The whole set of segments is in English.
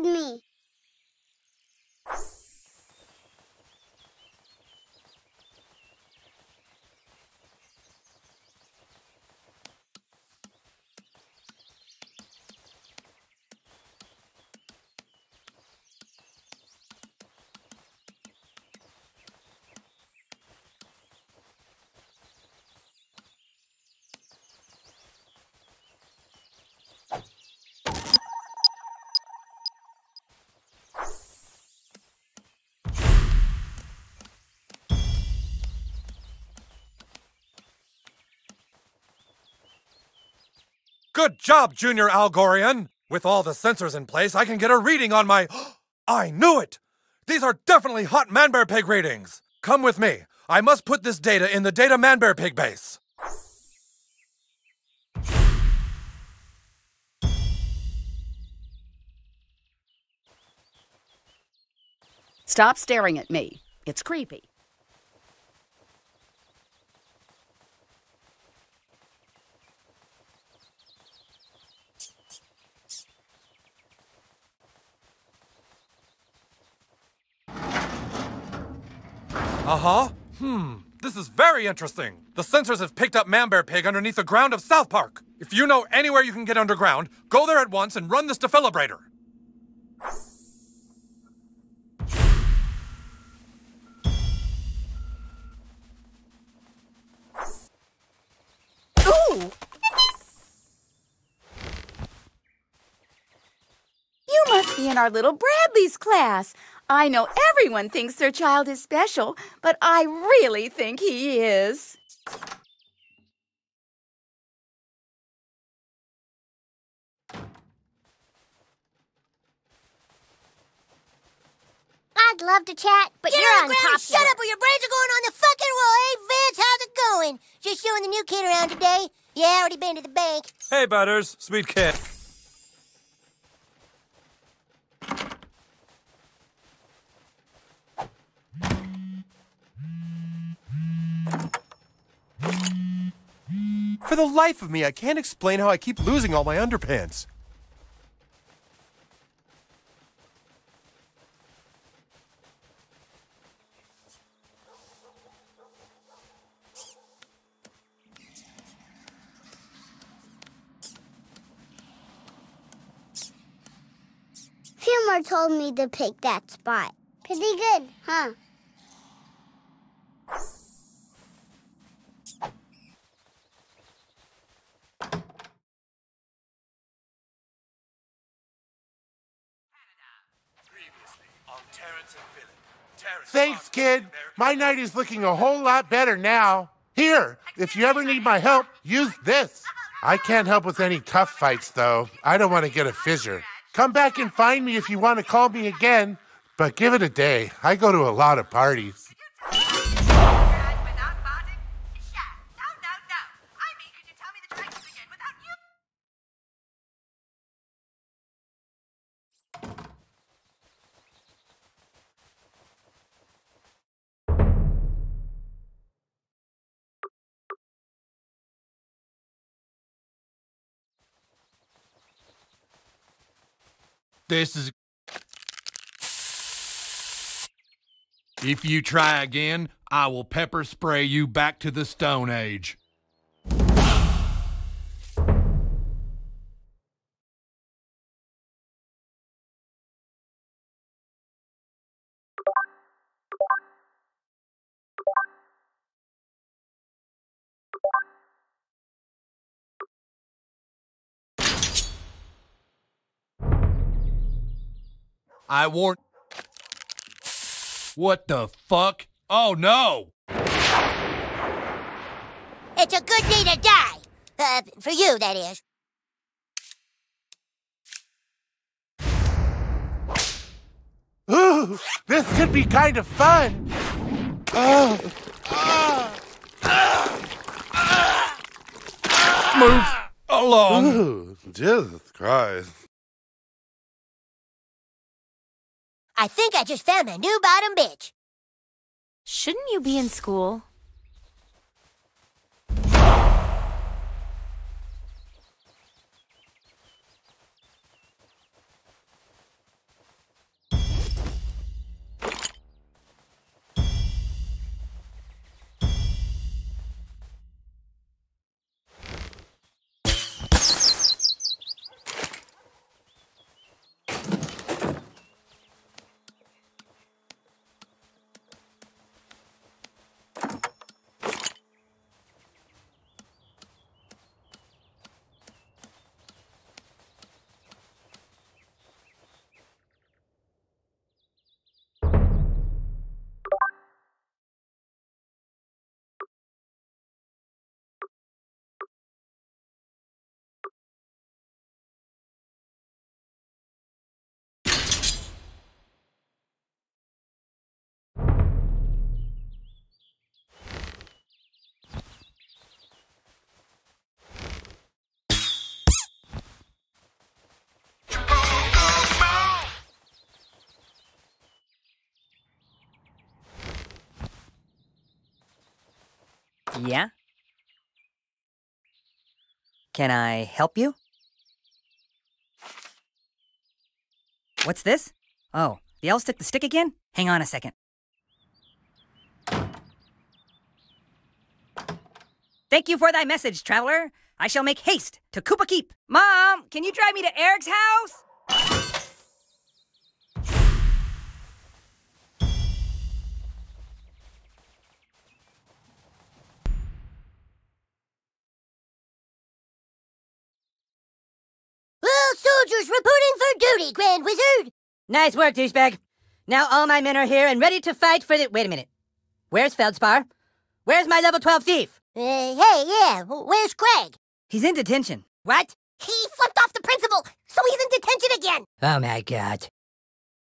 with me. Good job, Junior Algorian! With all the sensors in place, I can get a reading on my. I knew it! These are definitely hot ManBearPig readings! Come with me. I must put this data in the Data ManBearPig base. Stop staring at me. It's creepy. Uh huh. Hmm. This is very interesting. The sensors have picked up ManBearPig underneath the ground of South Park. If you know anywhere you can get underground, go there at once and run this defibrillator. Ooh! You must be in our little Bradley's class. I know everyone thinks their child is special, but I really think he is. I'd love to chat, but Get you're on the ground and shut up or your brains are going on the fucking wall. Hey, Vince, how's it going? Just showing the new kid around today. Yeah, already been to the bank. Hey, Butters. Sweet kid. For the life of me, I can't explain how I keep losing all my underpants. Fillmore told me to pick that spot. Pretty good, huh? Thanks, kid. My night is looking a whole lot better now. Here, if you ever need my help, use this. I can't help with any tough fights, though. I don't want to get a fissure. Come back and find me if you want to call me again, but give it a day. I go to a lot of parties. This is. If you try again, I will pepper spray you back to the Stone Age. I warn. What the fuck? Oh no! It's a good day to die. Uh, for you, that is. Ooh, this could be kind of fun. Oh, Move along. ooh, Jesus Christ. I think I just found my new bottom bitch. Shouldn't you be in school? Yeah? Can I help you? What's this? Oh, the L stick the stick again? Hang on a second. Thank you for thy message, traveler. I shall make haste to Kupa Keep. Mom, can you drive me to Eric's house? Wizard. Nice work, douchebag. Now all my men are here and ready to fight for the. Wait a minute. Where's Feldspar? Where's my level 12 thief? Uh, hey, yeah, where's Craig? He's in detention. What? He flipped off the principal, so he's in detention again. Oh my god.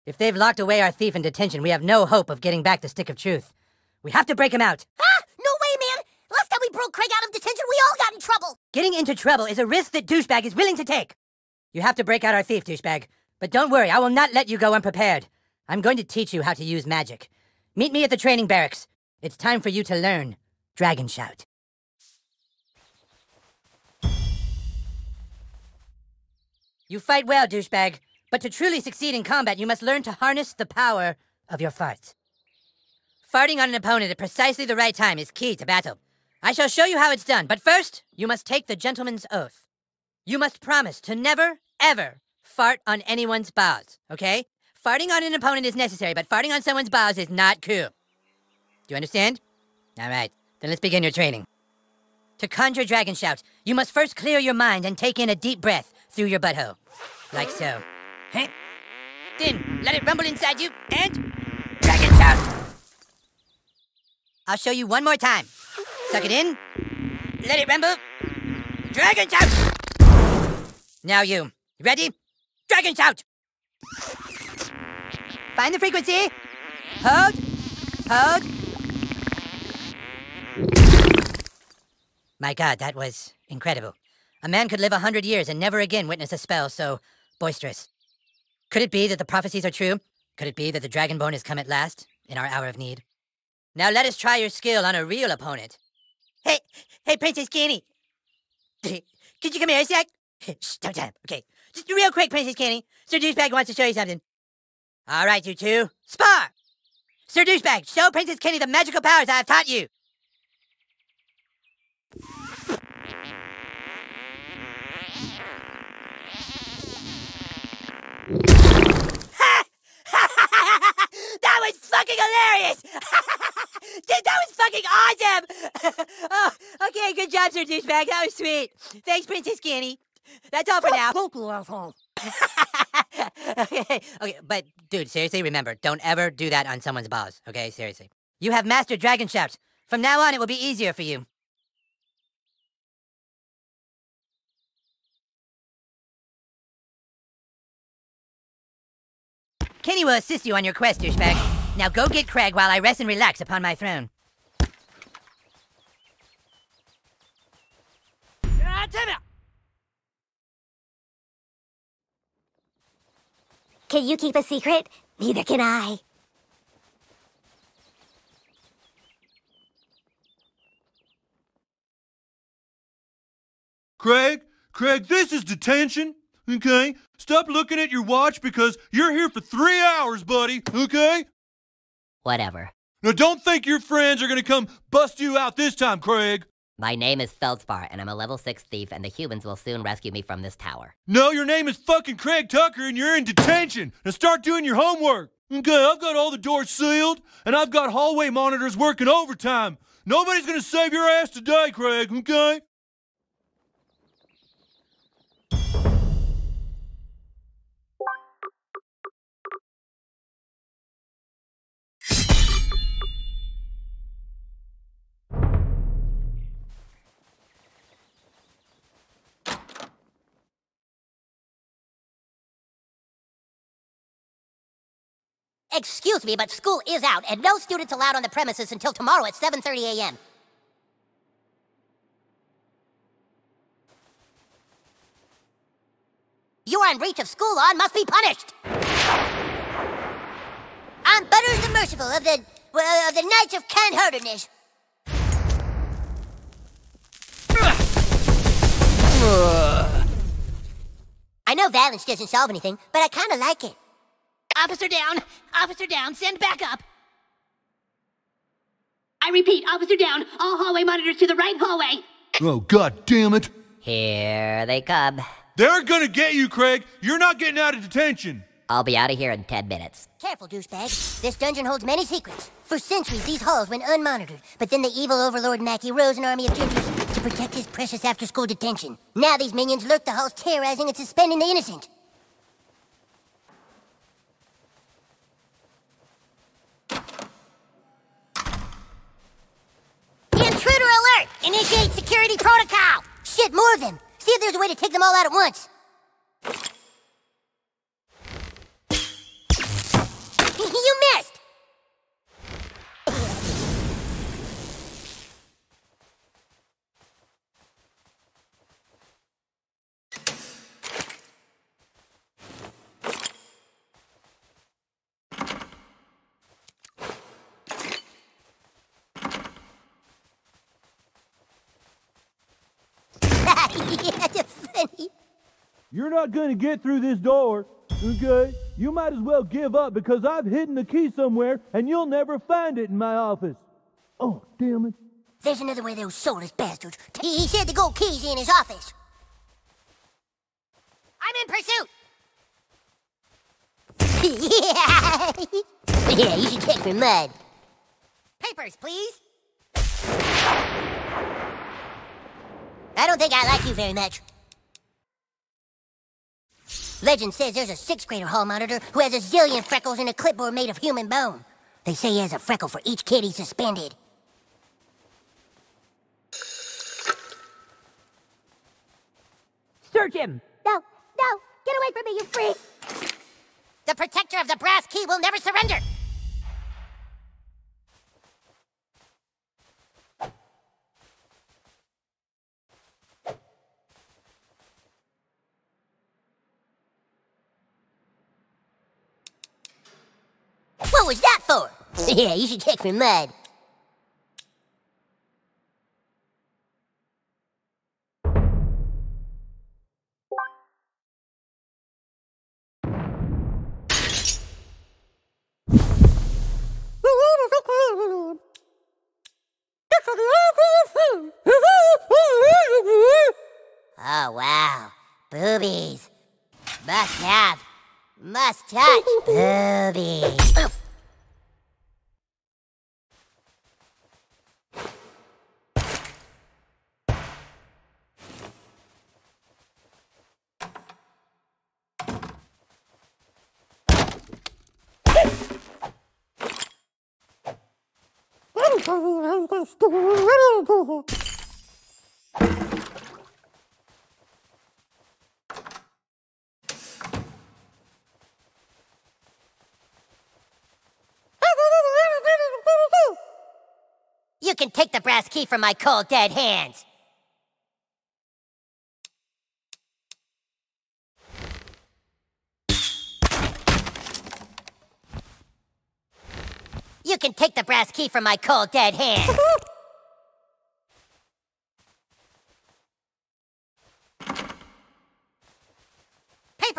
If they've locked away our thief in detention, we have no hope of getting back the stick of truth. We have to break him out. Ah, no way, man. Last time we broke Craig out of detention, we all got in trouble. Getting into trouble is a risk that douchebag is willing to take. You have to break out our thief, douchebag. But don't worry, I will not let you go unprepared. I'm going to teach you how to use magic. Meet me at the training barracks. It's time for you to learn Dragon Shout. You fight well, douchebag. But to truly succeed in combat, you must learn to harness the power of your farts. Farting on an opponent at precisely the right time is key to battle. I shall show you how it's done, but first, you must take the gentleman's oath. You must promise to never, ever fart on anyone's balls, okay? Farting on an opponent is necessary, but farting on someone's balls is not cool. Do you understand? All right, then let's begin your training. To conjure dragon shout, you must first clear your mind and take in a deep breath through your butthole. Like so. Huh? Then let it rumble inside you and dragon shout. I'll show you one more time. Suck it in. Let it rumble. Dragon shout. Now you. Ready? Dragon shout. Find the frequency. Hold. Hold. My god, that was incredible. A man could live a hundred years and never again witness a spell so boisterous. Could it be that the prophecies are true? Could it be that the Dragonborn has come at last, in our hour of need? Now let us try your skill on a real opponent. Hey, hey, Princess Kenny. Could you come here a sec? Shh, don't tell him. Okay, just real quick, Princess Kenny. Sir Douchebag wants to show you something. All right, you two. Spar! Sir Douchebag, show Princess Kenny the magical powers I have taught you. that was fucking hilarious! That was fucking awesome! oh, okay, good job, Sir Douchebag. That was sweet. Thanks, Princess Kenny. That's all for now. okay, okay, but dude, seriously, remember, don't ever do that on someone's balls. Okay, seriously. You have mastered Dragon Shouts. From now on, it will be easier for you. Kenny will assist you on your quest, douchebag. Now go get Craig while I rest and relax upon my throne. Ah, damn it! Can you keep a secret? Neither can I. Craig, Craig, this is detention. Okay? Stop looking at your watch because you're here for three hours, buddy. Okay? Whatever. Now, don't think your friends are gonna come bust you out this time, Craig. My name is Feldspar, and I'm a level 6 thief, and the humans will soon rescue me from this tower. No, your name is fucking Craig Tucker, and you're in detention. Now start doing your homework. Okay, I've got all the doors sealed, and I've got hallway monitors working overtime. Nobody's gonna save your ass today, Craig, okay? Excuse me, but school is out, and no students allowed on the premises until tomorrow at 7.30 a.m. You are in breach of school law and must be punished! I'm Butters the Merciful of the, well, of the Knights of Canherderness. I know violence doesn't solve anything, but I kinda like it. Officer down! Officer down! Send backup! I repeat, officer down! All hallway monitors to the right hallway! Oh, god damn it! Here they come. They're gonna get you, Craig! You're not getting out of detention! I'll be out of here in 10 minutes. Careful, douchebag. This dungeon holds many secrets. For centuries, these halls went unmonitored, but then the evil overlord Mackey rose an army of gingers to protect his precious after-school detention. Now these minions lurk the halls, terrorizing and suspending the innocent. Intruder alert! Initiate security protocol! Shit, more of them! See if there's a way to take them all out at once. you missed that's funny. You're not gonna get through this door, okay? You might as well give up because I've hidden the key somewhere and you'll never find it in my office. Oh, damn it. There's another way those soulless bastards. He, he said the gold key's in his office. I'm in pursuit. yeah. yeah, you should check for mud. Papers, please. I don't think I like you very much. Legend says there's a sixth grader hall monitor who has a zillion freckles and a clipboard made of human bone. They say he has a freckle for each kid he suspended. Search him! No, no, get away from me, you freak! The protector of the brass key will never surrender! What was that for? yeah, you should check for mud. Oh, wow. Boobies. Must have. Must touch. Boobies. You can take the brass key from my cold, dead hands. You can take the brass key from my cold, dead hands.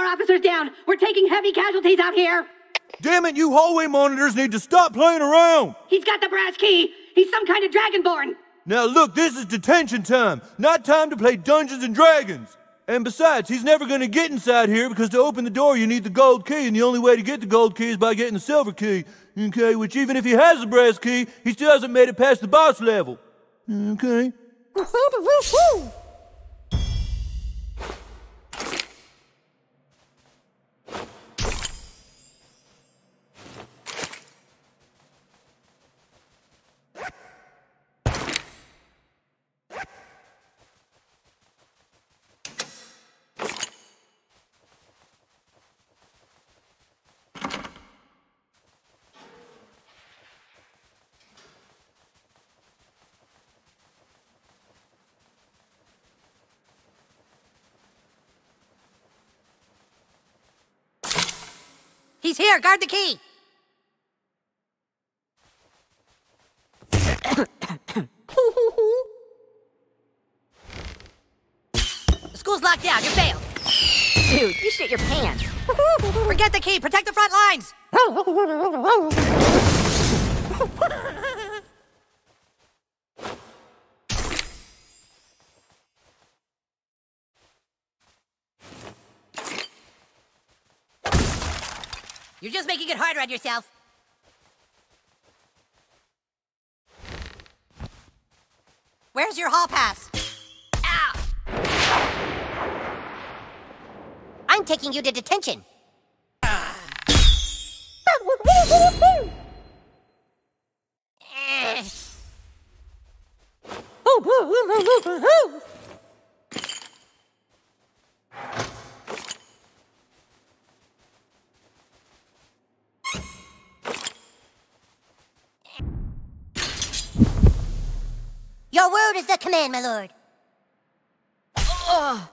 More officers down! We're taking heavy casualties out here! Damn it, you hallway monitors need to stop playing around! He's got the brass key! He's some kind of dragonborn! Now look, this is detention time, not time to play Dungeons and Dragons. And besides, he's never gonna get inside here because to open the door you need the gold key, and the only way to get the gold key is by getting the silver key. Okay, which even if he has the brass key, he still hasn't made it past the boss level. Okay? He's here! Guard the key! the school's locked down. You failed. Dude, you shit your pants. Forget the key. Protect the front lines. You're just making it harder on yourself. Where's your hall pass? I'm taking you to detention. Command, my lord. Ah!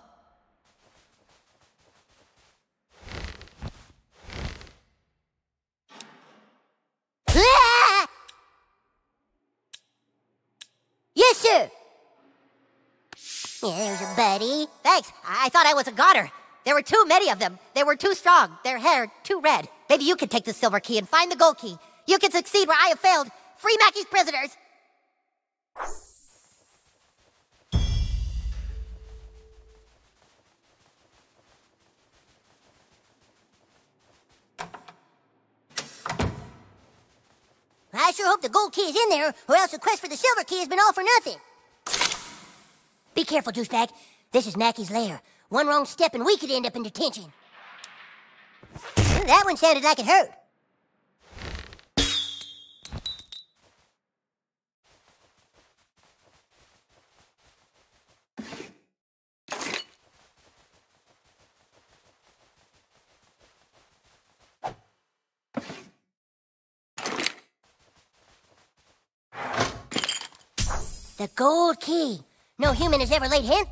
Yes, sir. Here's your buddy. Thanks. I-, I thought I was a goner. There were too many of them. They were too strong. Their hair too red. Maybe you can take the silver key and find the gold key. You can succeed where I have failed. Free Mackey's prisoners. I sure hope the gold key is in there, or else the quest for the silver key has been all for nothing. Be careful, douchebag. This is Mackey's lair. One wrong step and we could end up in detention. That one sounded like it hurt. The gold key. No human has ever laid hand.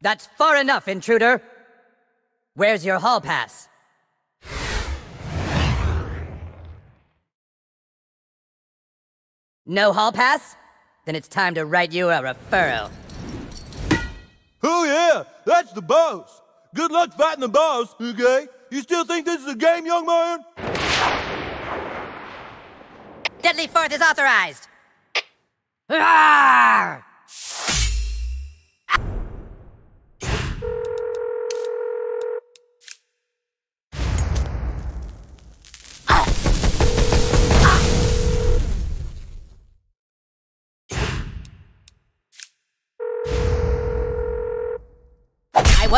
That's far enough, intruder. Where's your hall pass? No hall pass? Then it's time to write you a referral. Oh, yeah, that's the boss. Good luck fighting the boss, okay? You still think this is a game, young man? Deadly Fourth is authorized. Arrgh!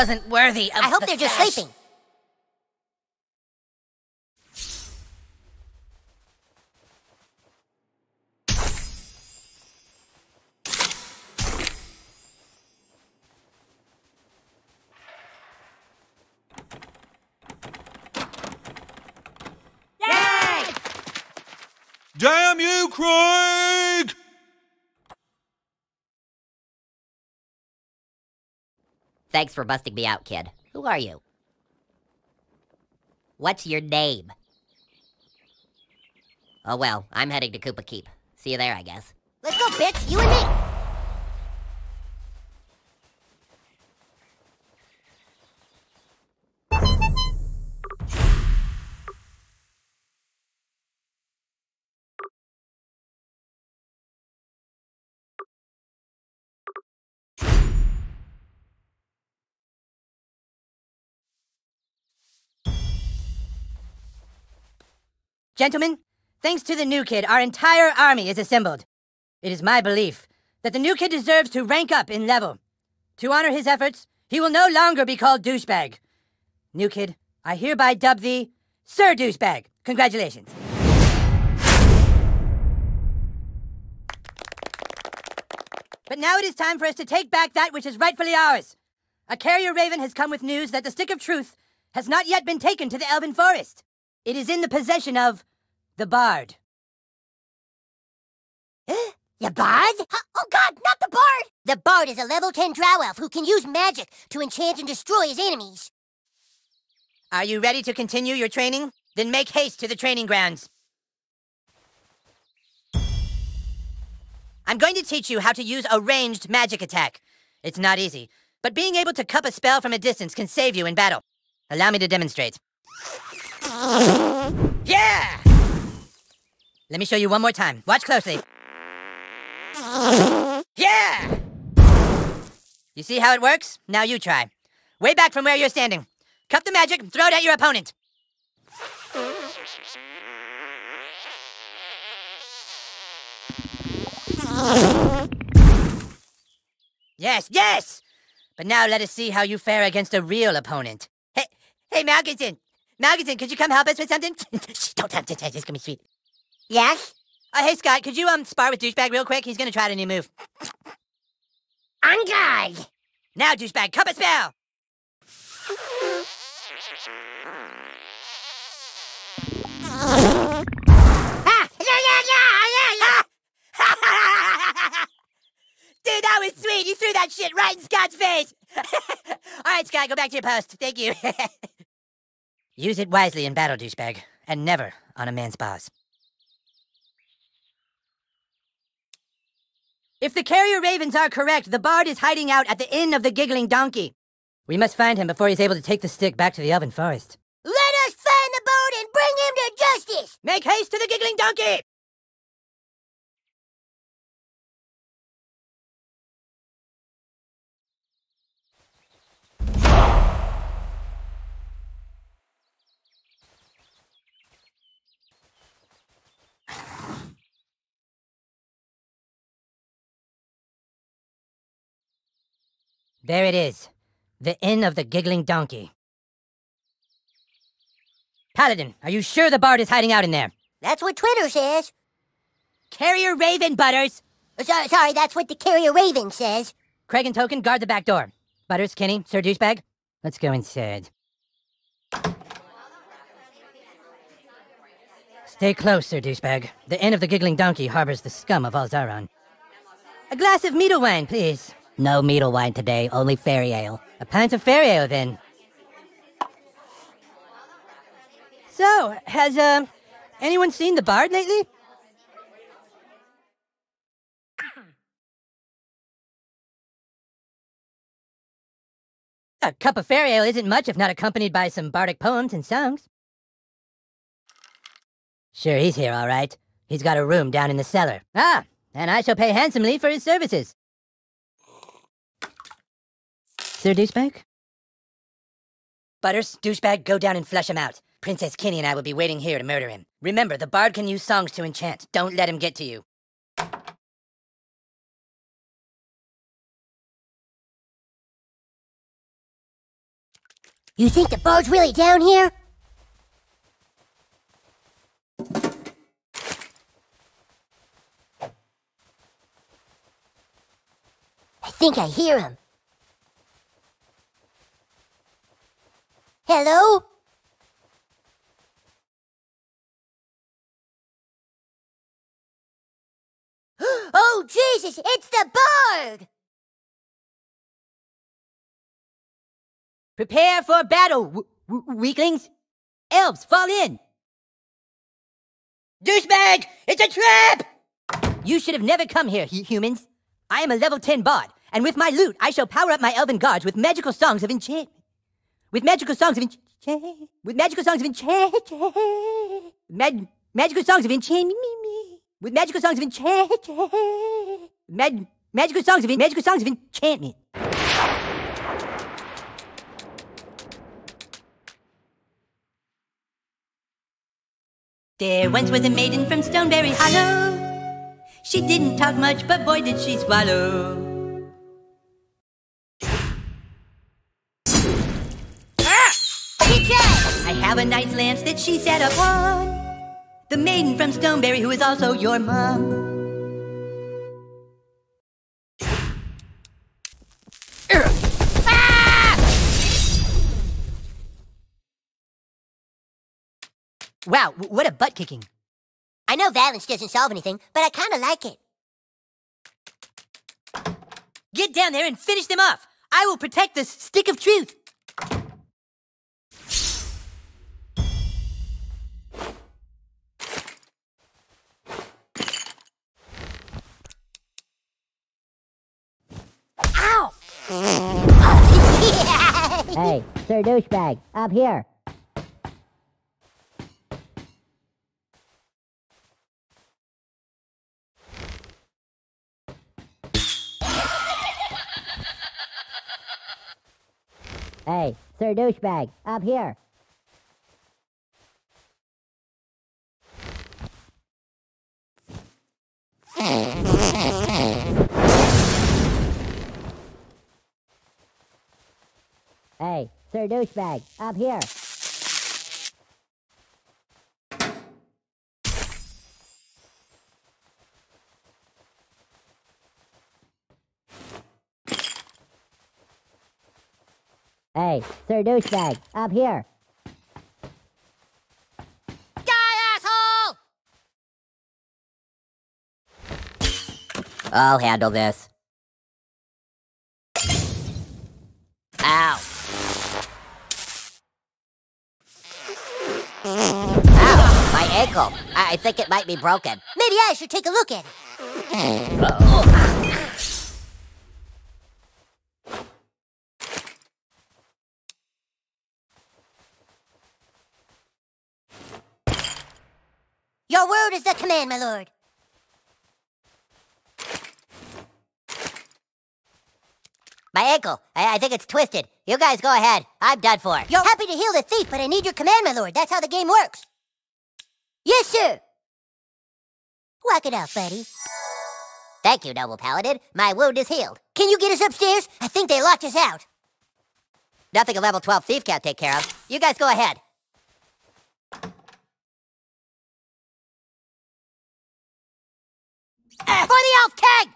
Wasn't worthy of I hope the they're just sash. sleeping. Damn you, Craig! Thanks for busting me out, kid. Who are you? What's your name? Oh well, I'm heading to Kupa Keep. See you there, I guess. Let's go, bitch. You and me. Gentlemen, thanks to the new kid, our entire army is assembled. It is my belief that the new kid deserves to rank up in level. To honor his efforts, he will no longer be called douchebag. New kid, I hereby dub thee Sir Douchebag. Congratulations. But now it is time for us to take back that which is rightfully ours. A carrier raven has come with news that the stick of truth has not yet been taken to the Elven Forest. It is in the possession of the Bard. The Bard? Oh god, not the Bard! The Bard is a level 10 drow elf who can use magic to enchant and destroy his enemies. Are you ready to continue your training? Then make haste to the training grounds. I'm going to teach you how to use a ranged magic attack. It's not easy, but being able to cup a spell from a distance can save you in battle. Allow me to demonstrate. Yeah! Let me show you one more time. Watch closely. Yeah! You see how it works? Now you try. Way back from where you're standing. Cup the magic, and throw it at your opponent. Yes, yes! But now let us see how you fare against a real opponent. Hey, hey, Malkinson! Malkinson, could you come help us with something? Shh, Don't tempt it, it's gonna be sweet. Yes? Uh, hey, Scott, could you, um, spar with Douchebag real quick? He's gonna try a new move. On guard! Now, Douchebag, cup a spell! Dude, that was sweet! You threw that shit right in Scott's face! Alright, Scott, go back to your post. Thank you. Use it wisely in battle, douchebag, and never on a man's boss. If the carrier ravens are correct, the bard is hiding out at the Inn of the Giggling Donkey. We must find him before he's able to take the stick back to the Elven Forest. Let us find the Bard and bring him to justice! Make haste to the Giggling Donkey! There it is. The Inn of the Giggling Donkey. Paladin, are you sure the bard is hiding out in there? That's what Twitter says. Carrier Raven, Butters! Sorry, sorry, that's what the carrier Raven says. Craig and Token, guard the back door. Butters, Kenny, Sir Douchebag, let's go inside. Stay close, Sir Douchebag. The Inn of the Giggling Donkey harbors the scum of all Zaron. A glass of meadle wine, please. No meadle wine today, only fairy ale. A pint of fairy ale, then. So, has, uh, anyone seen the bard lately? A cup of fairy ale isn't much if not accompanied by some bardic poems and songs. Sure, he's here, all right. He's got a room down in the cellar. Ah, and I shall pay handsomely for his services. Sir Douchebag? Butters, Douchebag, go down and flush him out. Princess Kenny and I will be waiting here to murder him. Remember, the bard can use songs to enchant. Don't let him get to you. You think the Bard's really down here? I think I hear him. Hello? oh, Jesus, it's the bird! Prepare for battle, weaklings! Elves, fall in! Douchebag! It's a trap! You should have never come here, humans. I am a level 10 bard, and with my loot, I shall power up my elven guards with magical songs of enchantment. With magical songs of enchantment. With magical songs of enchantment. Mag- magical songs of enchantment. With magical songs of enchantment. Mag- magical songs of magical songs of enchantment. There once was a maiden from Stoneberry Hollow. She didn't talk much, but boy did she swallow. A nice lance that she set upon. The maiden from Stoneberry who is also your mom. Wow, what a butt kicking. I know violence doesn't solve anything, but I kind of like it. Get down there and finish them off. I will protect the stick of truth. Sir Douchebag, up here. Hey, Sir Douchebag, up here. Hey, Sir Douchebag, up here. Hey, Sir Douchebag, up here. Die, asshole! I'll handle this. I think it might be broken. Maybe I should take a look at it. Your word is the command, my lord. My ankle. I, I think it's twisted. You guys go ahead. I'm done for. You're happy to heal the thief, but I need your command, my lord. That's how the game works. Yes, sir. Walk it out, buddy. Thank you, noble paladin. My wound is healed. Can you get us upstairs? I think they locked us out. Nothing a level 12 thief can't take care of. You guys go ahead. Ah, For the elf king!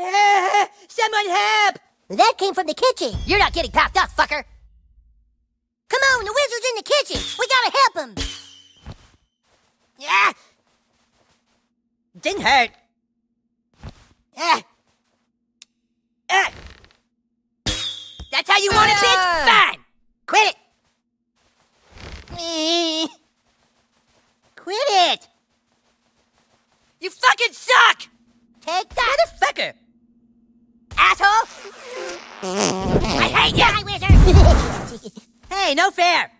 Someone help! That came from the kitchen. You're not getting past us, fucker. Come on, the wizard's in the kitchen. We gotta help him. Yeah. Didn't hurt. Ah. Ah. That's how you want it, bitch? Fine. Quit it. Eh. Quit it. You fucking suck! Take that. Motherfucker! Asshole! I hate you! Wizard! Hey, no fair!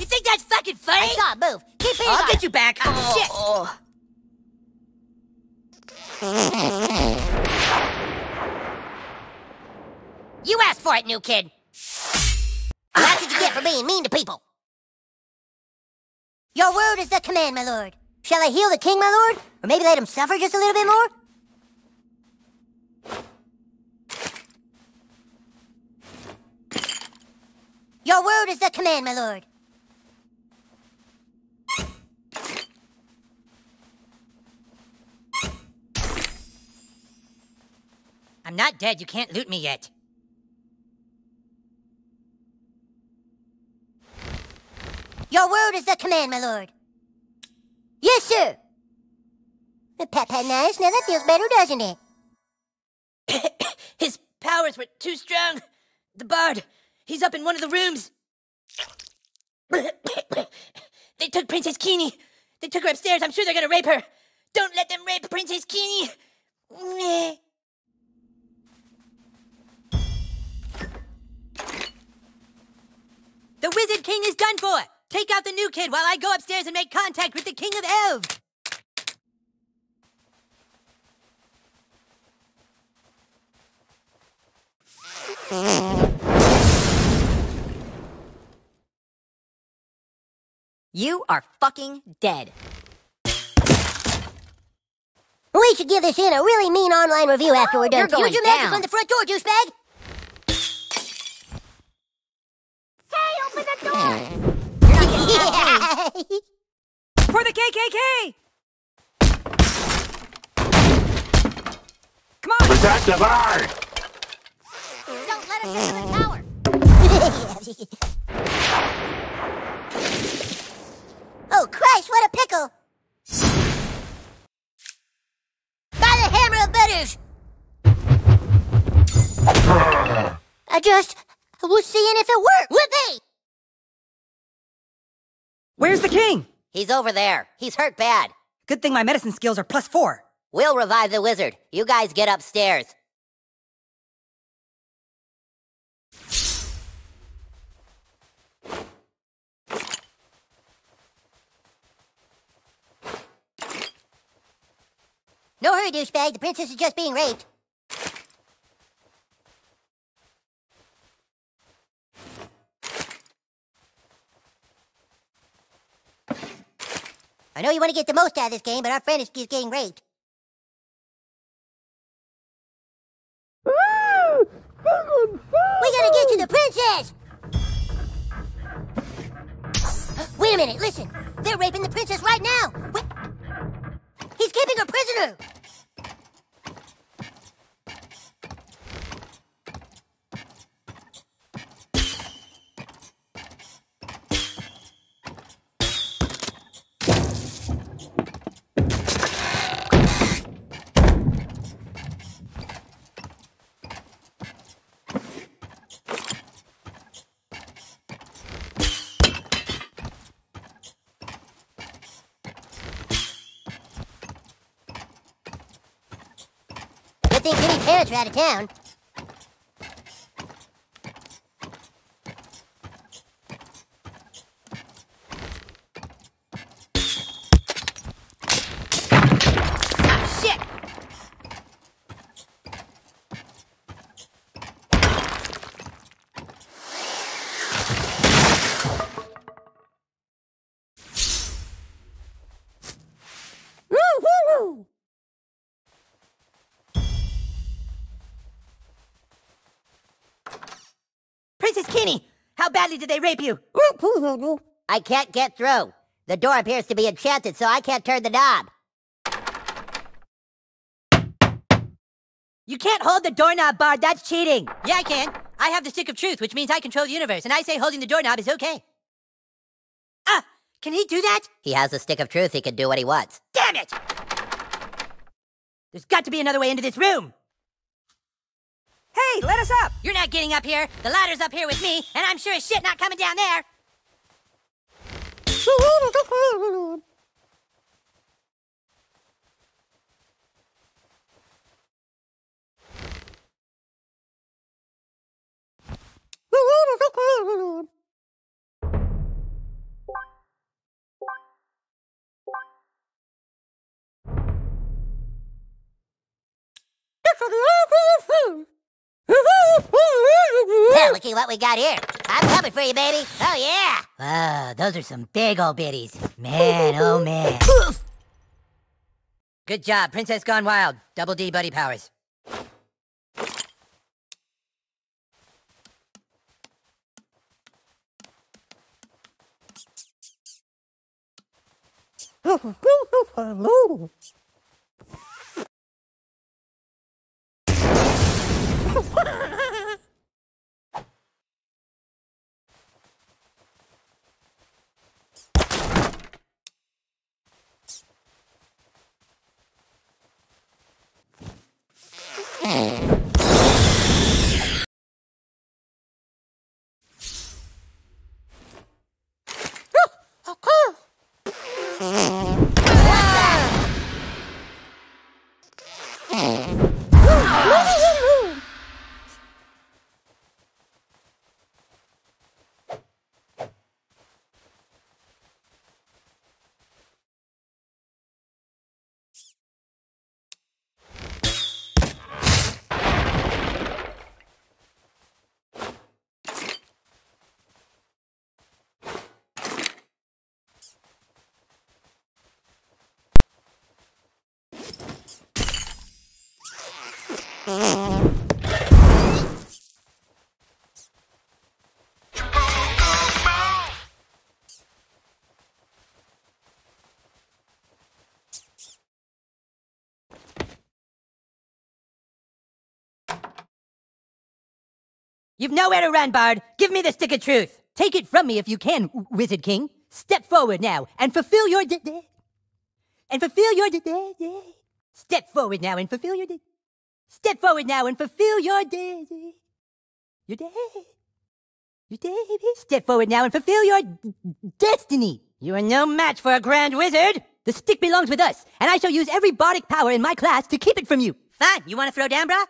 You think that's fucking funny? I saw it move. Keep hitting I'll get you back. Oh, Shit! You asked for it, new kid. That's what you get for being mean to people. Your word is the command, my lord. Shall I heal the king, my lord? Or maybe let him suffer just a little bit more? Your word is the command, my lord. I'm not dead. You can't loot me yet. Your word is the command, my lord. Yes, sir. Pat, pat, nice. Now that feels better, doesn't it? His powers were too strong. The bard, he's up in one of the rooms. they took Princess Kenny. They took her upstairs. I'm sure they're gonna rape her. Don't let them rape Princess Kenny. The Wizard King is done for. Take out the new kid while I go upstairs and make contact with the King of Elves. You are fucking dead. We should give this in a really mean online review after we're done. You're going Use your magic down. on the front door, douchebag. For the KKK! Come on! Protect the bar! Don't let us get to the tower. Oh, Christ, what a pickle! By the hammer of butters! I just was seeing if it worked. Whoopee! Where's the king? He's over there. He's hurt bad. Good thing my medicine skills are plus four. We'll revive the wizard. You guys get upstairs. No hurry, douchebag. The princess is just being raped. I know you want to get the most out of this game, but our friend is getting raped. We gotta get to the princess! Wait a minute, listen. They're raping the princess right now. Wait. He's keeping her prisoner. Parents are out of town. Badly did they rape you? I can't get through. The door appears to be enchanted, so I can't turn the knob. You can't hold the doorknob, Bard. That's cheating. Yeah, I can. I have the stick of truth, which means I control the universe, and I say holding the doorknob is okay. Ah, can he do that? He has a stick of truth. He can do what he wants. Damn it! There's got to be another way into this room. Hey, let us up! You're not getting up here. The ladder's up here with me, and I'm sure as shit not coming down there. Well, looky what we got here. I'm coming for you, baby. Oh, yeah. Wow, those are some big old biddies. Man, oh man. Good job, Princess Gone Wild. Double D buddy powers. You've nowhere to run, Bard. Give me the stick of truth. Take it from me if you can, Wizard King. Step forward now and fulfill your and fulfill your Step forward now and fulfill your Step forward now and fulfill your de- your day. Your day. Step forward now and fulfill your d- destiny. You are no match for a grand wizard. The stick belongs with us, and I shall use every bardic power in my class to keep it from you. Fine. You want to throw down, brah?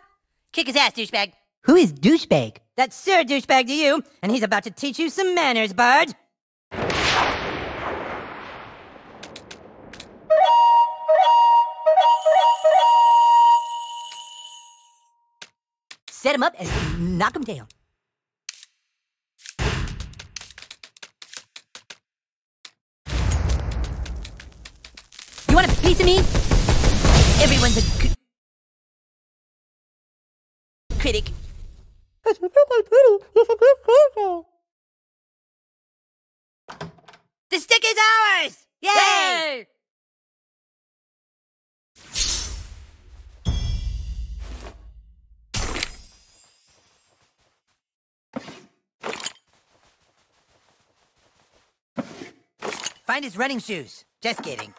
Kick his ass, douchebag. Who is douchebag? That's Sir Douchebag to you, and he's about to teach you some manners, Bard. Set him up and knock him down. You want a piece of me? Everyone's a critic. The stick is ours! Yay! Find his running shoes. Just kidding.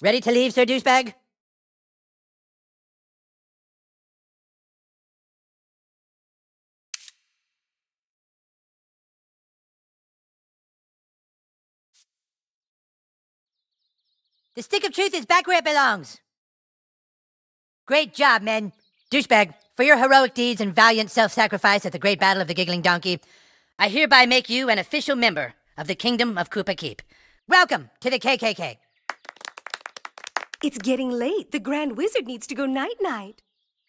Ready to leave, Sir Douchebag? The stick of truth is back where it belongs. Great job, men. Douchebag, for your heroic deeds and valiant self sacrifice at the great battle of the Giggling Donkey, I hereby make you an official member of the Kingdom of Kupa Keep. Welcome to the KKK. It's getting late. The Grand Wizard needs to go night night.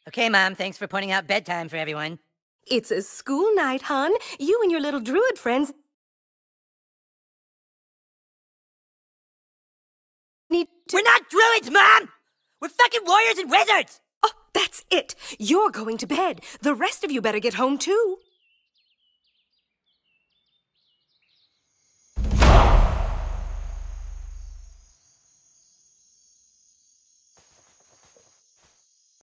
Okay, Mom, thanks for pointing out bedtime for everyone. It's a school night, hon. You and your little druid friends need to. We're not druids, Mom! We're fucking warriors and wizards! Oh, that's it. You're going to bed. The rest of you better get home too.